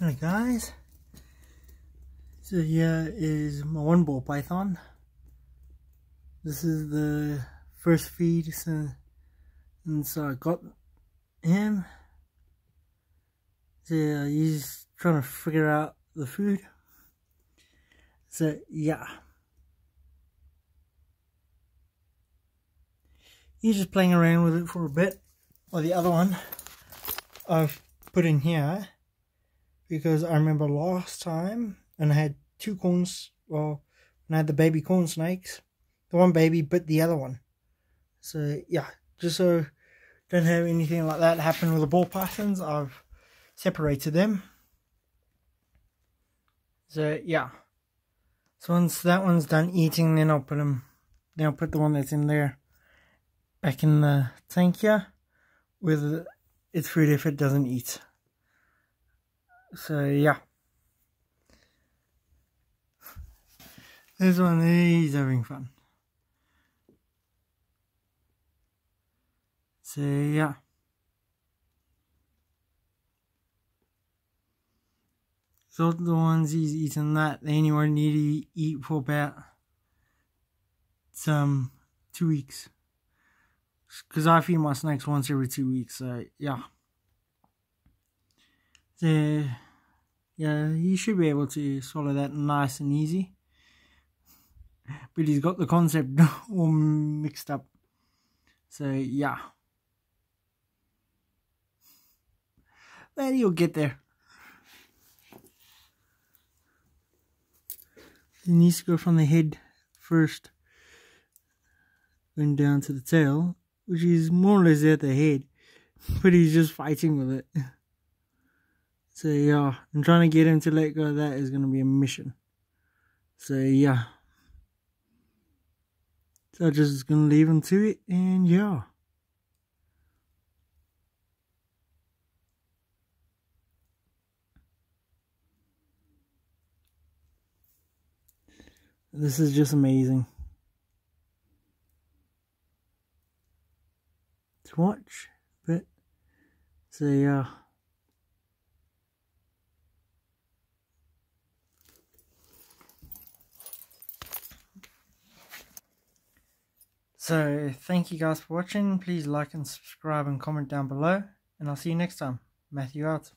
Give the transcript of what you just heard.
Hello guys. So here is my one ball python. This is the first feed since, since I got him. So yeah, he's trying to figure out the food. So yeah. He's just playing around with it for a bit. Or the other one I've put in here because I remember last time and I had two corns, well, when I had the baby corn snakes, the one baby bit the other one. So yeah, just so don't have anything like that happen with the ball pythons, I've separated them. So yeah. So once that one's done eating, then I'll put them, then I'll put the one that's in there back in the tank here with its food if it doesn't eat so yeah. This one is having fun. So yeah. So the ones he's eating that they only need to eat for about some two weeks. Because I feed my snakes once every two weeks so yeah the yeah you should be able to swallow that nice and easy. But he's got the concept all mixed up. So yeah. But he'll get there. He needs to go from the head first going down to the tail which is more or less at the head but he's just fighting with it So yeah, I'm trying to get him to let go of that is going to be a mission. So yeah. So I'm just going to leave him to it and yeah. This is just amazing. To watch, but so yeah. So thank you guys for watching. Please like and subscribe and comment down below. And I'll see you next time. Matthew out.